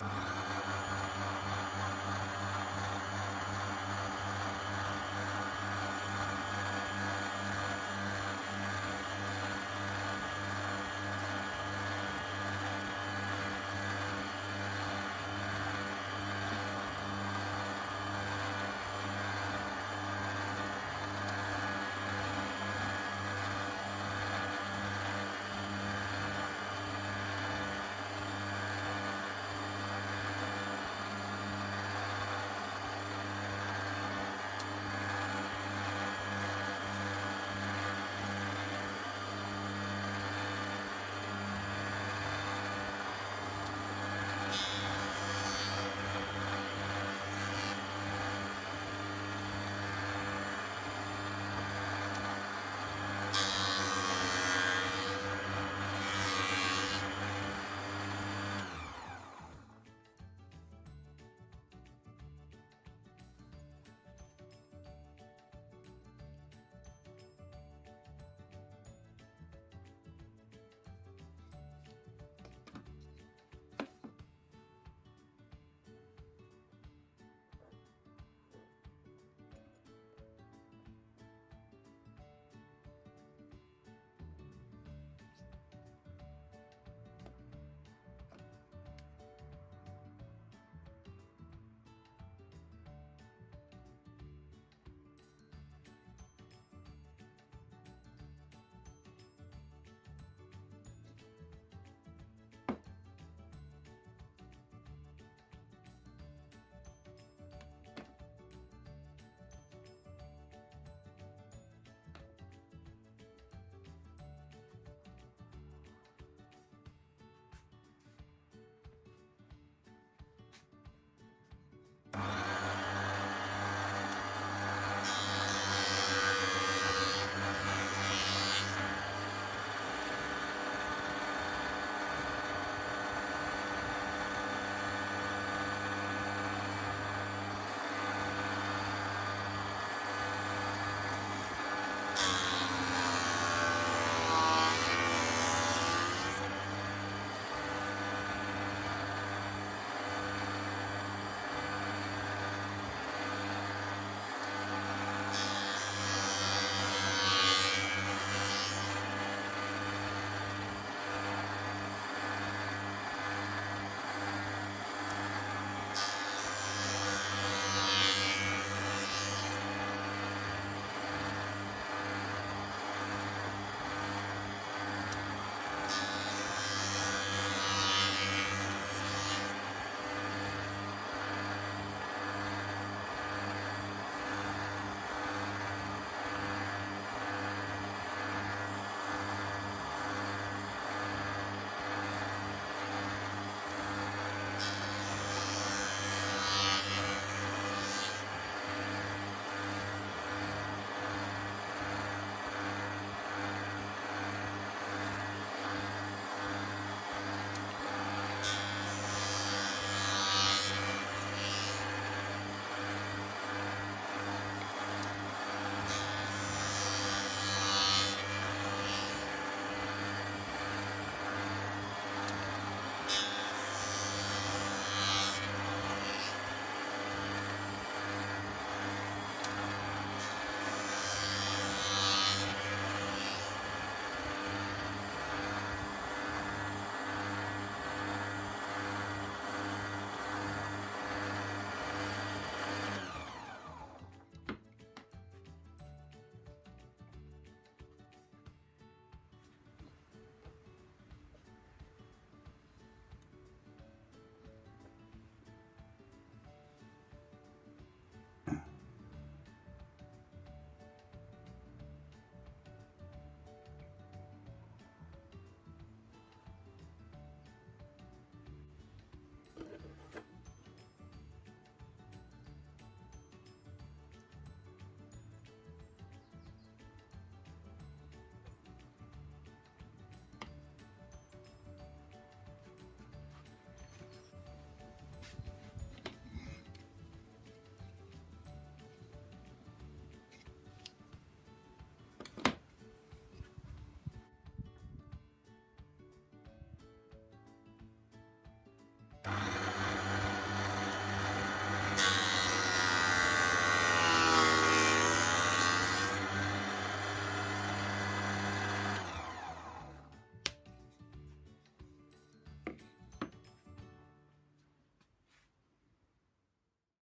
you